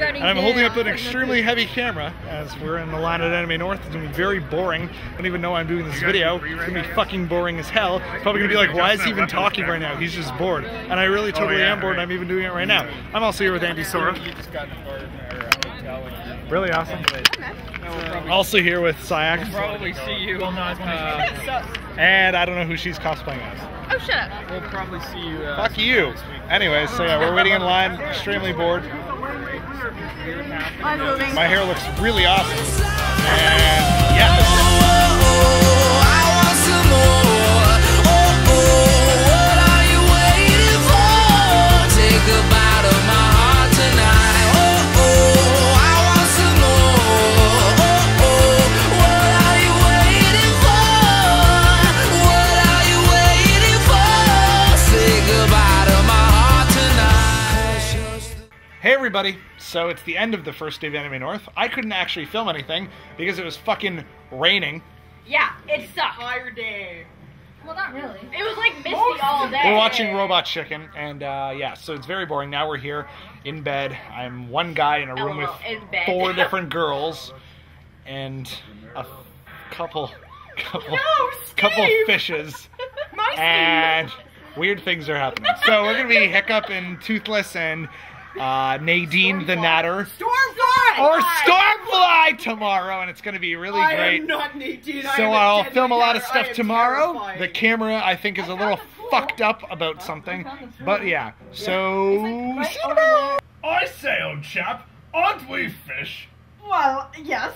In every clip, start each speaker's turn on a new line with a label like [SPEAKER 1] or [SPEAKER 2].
[SPEAKER 1] And I'm holding up an extremely heavy camera as we're in the line at Anime North. It's gonna be very boring. I don't even know why I'm doing this video. It's gonna be fucking boring as hell. It's probably gonna be like, why is he even talking right now? He's just bored. And I really totally am bored and I'm even doing it right now. I'm also here with Andy Sora. Really awesome. Also here with Syax.
[SPEAKER 2] Probably see you. Well, not.
[SPEAKER 1] And I don't know who she's cosplaying as.
[SPEAKER 3] Oh, shut up.
[SPEAKER 2] We'll probably see you. Uh,
[SPEAKER 1] Fuck you. Anyways, so yeah, we're waiting in line, extremely bored. My hair looks really awesome. And yeah. Everybody! So it's the end of the first day of Anime North. I couldn't actually film anything because it was fucking raining.
[SPEAKER 3] Yeah, it sucked.
[SPEAKER 4] Entire day.
[SPEAKER 3] Well, not really. It was like misty all day.
[SPEAKER 1] We're watching Robot Chicken, and uh, yeah, so it's very boring. Now we're here in bed. I'm one guy in a room with
[SPEAKER 3] LOL, in
[SPEAKER 1] four different girls and a couple, couple,
[SPEAKER 4] No,
[SPEAKER 1] couple fishes,
[SPEAKER 4] My
[SPEAKER 1] and weird things are happening. So we're gonna be Hiccup and Toothless and uh, Nadine the Nadder.
[SPEAKER 4] Stormfly!
[SPEAKER 1] or Stormfly tomorrow, and it's going to be really
[SPEAKER 4] I
[SPEAKER 1] great.
[SPEAKER 4] am not Nadine. I
[SPEAKER 1] so
[SPEAKER 4] am a
[SPEAKER 1] I'll film a lot of stuff tomorrow.
[SPEAKER 4] terrifying.
[SPEAKER 1] The camera, I think, is a little fucked up about something, but yeah. So see you tomorrow.
[SPEAKER 5] I say, old chap, aren't we fish?
[SPEAKER 4] Well, yes.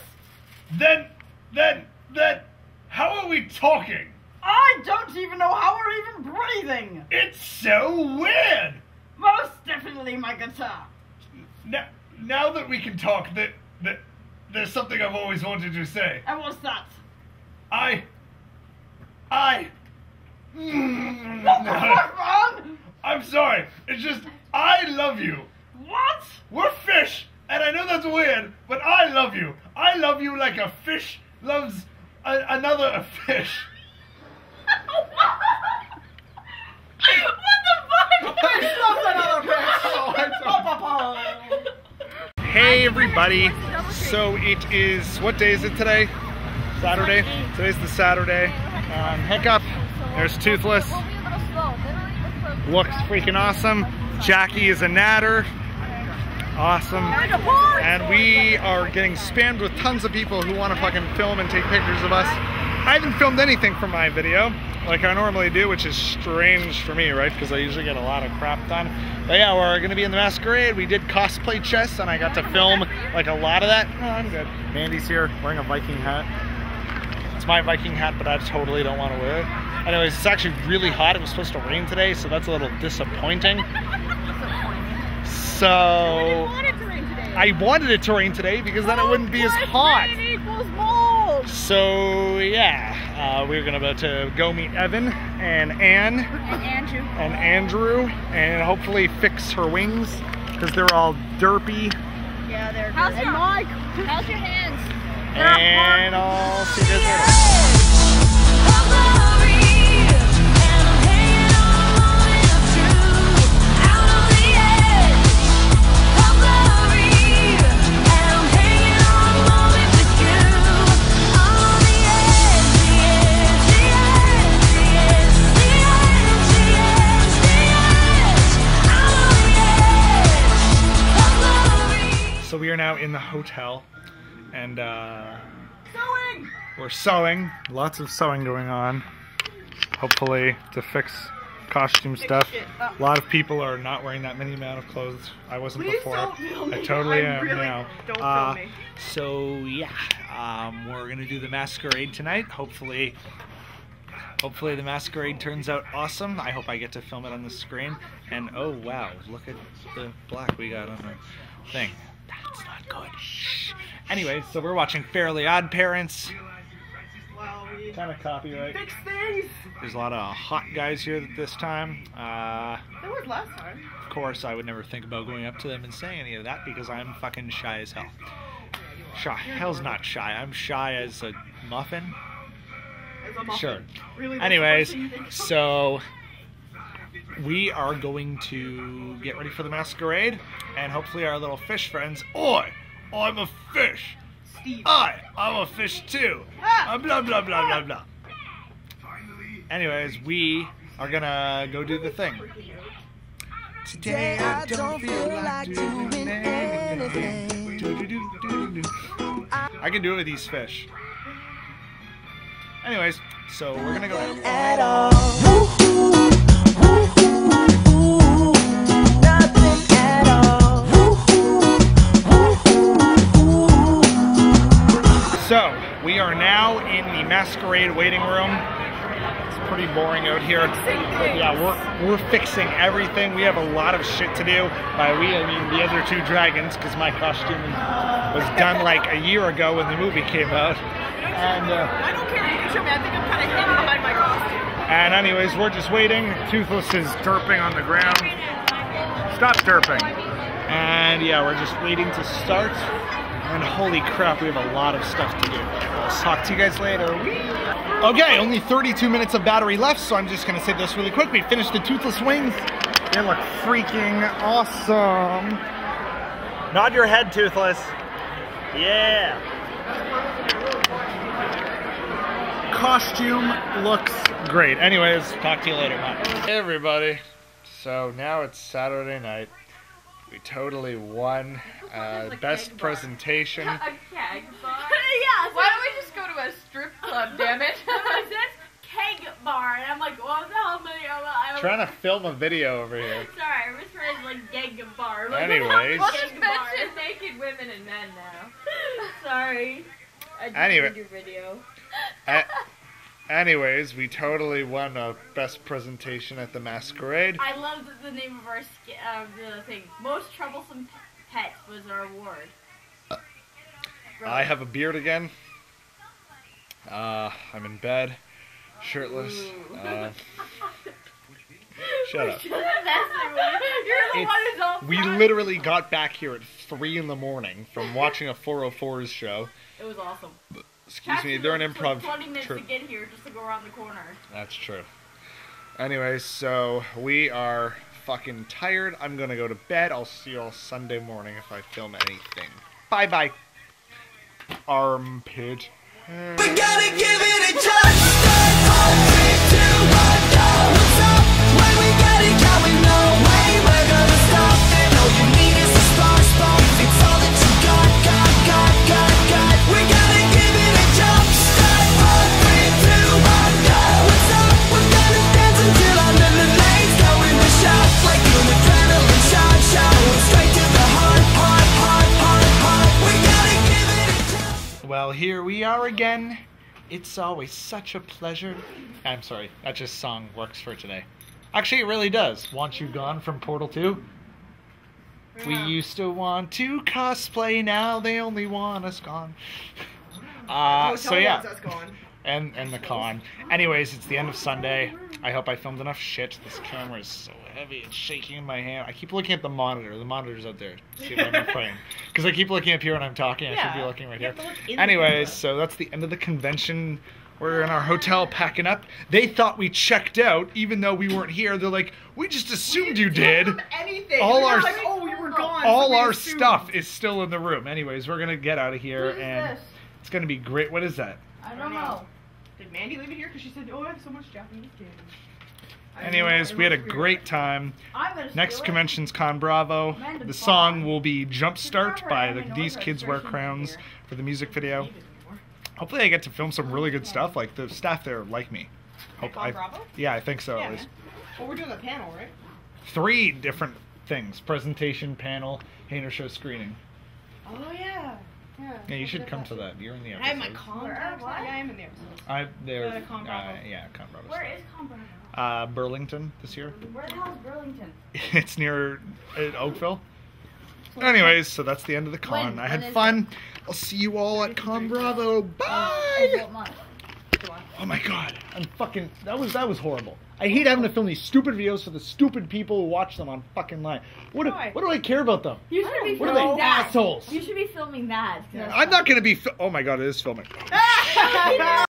[SPEAKER 5] Then, then, then, how are we talking?
[SPEAKER 4] I don't even know how we're even breathing.
[SPEAKER 5] It's so weird.
[SPEAKER 4] Most definitely my guitar.
[SPEAKER 5] Now, now that we can talk, that, that, there's something I've always wanted to say.
[SPEAKER 4] And what's that?
[SPEAKER 5] I, I.
[SPEAKER 4] What the fuck.
[SPEAKER 5] I'm sorry. It's just I love you.
[SPEAKER 4] What?
[SPEAKER 5] We're fish, and I know that's weird, but I love you. I love you like a fish loves a, another fish.
[SPEAKER 4] what the fuck? Fish loves another fish.
[SPEAKER 1] Hey everybody! So it is what day is it today? Saturday. Today's the Saturday. Um, Hiccup. There's Toothless. Looks freaking awesome. Jackie is a Nadder. Awesome. And we are getting spammed with tons of people who want to fucking film and take pictures of us. I haven't filmed anything for my video like I normally do, which is strange for me, right? Because I usually get a lot of crap done. But yeah, we're gonna be in the masquerade. We did cosplay chess and I got to film like a lot of that. Oh, I'm good. Mandy's here wearing a Viking hat. It's my Viking hat, but I totally don't want to wear it. Anyways, it's actually really hot. It was supposed to rain today, so that's a little disappointing. So I wanted it to rain today because then it wouldn't be as hot. So yeah, uh, we're gonna about to go meet Evan and Anne
[SPEAKER 3] And Andrew.
[SPEAKER 1] and Andrew and hopefully fix her wings because they're all derpy.
[SPEAKER 3] Yeah, they're How's good. And Mike? How's your hands?
[SPEAKER 1] And I'll see you guys later. So we are now in the hotel and uh,
[SPEAKER 4] Sewing!
[SPEAKER 1] we're sewing. Lots of sewing going on. Hopefully to fix costume stuff.
[SPEAKER 4] shit.
[SPEAKER 1] A lot of people are not wearing that many amount of clothes. I wasn't
[SPEAKER 4] Please
[SPEAKER 1] before. I totally
[SPEAKER 4] I
[SPEAKER 1] am
[SPEAKER 4] really-
[SPEAKER 1] now.
[SPEAKER 4] don't film
[SPEAKER 1] Uh,
[SPEAKER 4] me.
[SPEAKER 1] So yeah, um, we're gonna do the masquerade tonight. Hopefully, hopefully the masquerade turns out awesome. I hope I get to film it on the screen. And oh wow, look at the black we got on the thing. That's good. Shh. Anyway, so we're watching Fairly Odd Parents. Kind of copyright.
[SPEAKER 4] fix things.
[SPEAKER 1] There's a lot of hot guys here this time. Uh,
[SPEAKER 4] That was last time.
[SPEAKER 1] of course, I would never think about going up to them and saying any of that because I'm fucking shy as hell. Shy. Hell's not shy. I'm shy as a muffin.
[SPEAKER 4] As a muffin.
[SPEAKER 1] Sure.
[SPEAKER 4] Really,
[SPEAKER 1] Anyways,
[SPEAKER 4] first thing you think of?
[SPEAKER 1] so we are going to get ready for the masquerade, and hopefully our little fish friends. Oi, I'm a fish.
[SPEAKER 4] Steve.
[SPEAKER 1] I, I'm a fish too. Uh, blah blah blah blah blah. Anyways, we are gonna go do the thing. Today I don't feel like doing anything. I can do it with these fish. Anyways, so we're gonna go.
[SPEAKER 6] at all.
[SPEAKER 1] So we are now in the masquerade waiting room. It's pretty boring out here. But yeah, we're we're fixing everything. We have a lot of shit to do. By we, I mean the other two dragons, because my costume was done like a year ago when the movie came out. And uh,
[SPEAKER 4] I don't care if you show me. I think I'm kind of hidden behind my costume.
[SPEAKER 1] and anyways, we're just waiting. Toothless is derping on the ground. Stop derping. And yeah, we're just waiting to start. And holy crap, we have a lot of stuff to do. I'll talk to you guys later. Okay, only 32 minutes of battery left, so I'm just gonna say this really quick. We finished the toothless wings. They look freaking awesome. Nod your head, toothless. Yeah. Costume looks great. Anyways, talk to you later. Bye. Hey everybody. So now it's Saturday night. We totally won. Uh, best presentation.
[SPEAKER 3] A keg bar.
[SPEAKER 7] yeah,
[SPEAKER 3] Why don't we just go to a strip club, damn it?
[SPEAKER 7] it says keg bar, and I'm like, what the hell many am I?
[SPEAKER 1] Trying to film a video over here.
[SPEAKER 7] Sorry, I misread like keg bar. Like,
[SPEAKER 1] Anyways.
[SPEAKER 7] what
[SPEAKER 3] Just
[SPEAKER 7] keg bar?
[SPEAKER 3] mention naked women and men now.
[SPEAKER 7] Sorry. I just
[SPEAKER 1] Anyway.
[SPEAKER 7] made your video.
[SPEAKER 1] A- anyways, we totally won a best presentation at the masquerade.
[SPEAKER 7] I love the, the name of our sk- uh, the thing. Most troublesome pet was our award.
[SPEAKER 1] I have a beard again. Uh, I'm in bed, shirtless. Uh, shut up. It's-
[SPEAKER 7] one who's all
[SPEAKER 1] We literally got back here at three in the morning from watching a 404's show.
[SPEAKER 7] It was awesome.
[SPEAKER 1] Excuse me, they're an improv.
[SPEAKER 7] took 20 minutes
[SPEAKER 1] troupe.
[SPEAKER 7] to get here just to go around the corner.
[SPEAKER 1] That's true. Anyways, so we are fucking tired. I'm gonna go to bed. I'll see you all Sunday morning if I film anything. Bye bye. Armpit.
[SPEAKER 6] We gotta give it a try.
[SPEAKER 1] Well, here we are again. It's always such a pleasure. I'm sorry, that just song works for today. Actually, it really does. Want You Gone from Portal 2? We used to want to cosplay, now they only want us gone. Uh, so yeah,
[SPEAKER 4] That's gone.
[SPEAKER 1] And and the con. Anyways, it's the end of Sunday. I hope I filmed enough shit. This camera is so heavy; it's shaking in my hand. I keep looking at the monitor. The monitor's out there. See what I'm playing. Because I keep looking up here when I'm talking. I should be looking right
[SPEAKER 4] You
[SPEAKER 1] here.
[SPEAKER 4] look
[SPEAKER 1] Anyways, so that's the end of the convention. We're in our hotel packing up. They thought we checked out, even though we weren't here. They're like, "We just assumed you did."
[SPEAKER 4] Anything.
[SPEAKER 1] All
[SPEAKER 4] We
[SPEAKER 1] our-
[SPEAKER 4] like, oh, you were gone.
[SPEAKER 1] All
[SPEAKER 4] so we
[SPEAKER 1] our
[SPEAKER 4] assumed.
[SPEAKER 1] stuff is still in the room. Anyways, we're gonna get out of here, and
[SPEAKER 7] this?
[SPEAKER 1] it's gonna be great. What is that?
[SPEAKER 7] I don't know.
[SPEAKER 4] Did Mandy leave it here? Because she said, oh, I have so much Japanese candy.
[SPEAKER 1] Anyways, we had a
[SPEAKER 4] it must be
[SPEAKER 1] great time. Next convention's Con Bravo. The song will be Jumpstart by the These Kids Wear Crowns for the music video.
[SPEAKER 4] Need it anymore.
[SPEAKER 1] Hopefully, I get to film some really good stuff. Like the staff there like me. Hope
[SPEAKER 4] Con
[SPEAKER 1] I,
[SPEAKER 4] Bravo?
[SPEAKER 1] yeah, I think so.
[SPEAKER 4] Yeah,
[SPEAKER 1] at least.
[SPEAKER 4] Well, we're doing the panel, right?
[SPEAKER 1] Three different things: presentation, panel, Hainer show screening.
[SPEAKER 4] Oh, yeah. Yeah,
[SPEAKER 1] Yeah, you should come to that. You're in the
[SPEAKER 4] I have my
[SPEAKER 1] episode.
[SPEAKER 4] contacts. Yeah, I am in the episode.
[SPEAKER 1] I there.
[SPEAKER 4] Uh, Con
[SPEAKER 1] uh,
[SPEAKER 4] Bravo.
[SPEAKER 1] yeah, Con Bravo.
[SPEAKER 7] Where
[SPEAKER 1] stuff.
[SPEAKER 7] is Combo?
[SPEAKER 1] Uh, Burlington this year.
[SPEAKER 7] Where the hell is Burlington?
[SPEAKER 1] it's near uh, Oakville. Anyways, so that's the end of the con.
[SPEAKER 7] When?
[SPEAKER 1] I had
[SPEAKER 7] When is
[SPEAKER 1] fun. I'll see you all at Con Bravo. Bye.
[SPEAKER 7] What month?
[SPEAKER 1] Oh my god, I'm fucking. That was that was horrible. I hate having to film these stupid videos for the stupid people who watch them on fucking line. What do,
[SPEAKER 4] Why?
[SPEAKER 1] what do I care about them?
[SPEAKER 7] You should be
[SPEAKER 1] What are
[SPEAKER 7] filming
[SPEAKER 1] they
[SPEAKER 7] that.
[SPEAKER 1] assholes?
[SPEAKER 7] You should be filming that. that's
[SPEAKER 1] I'm not gonna be. Fi- oh my god, it is filming.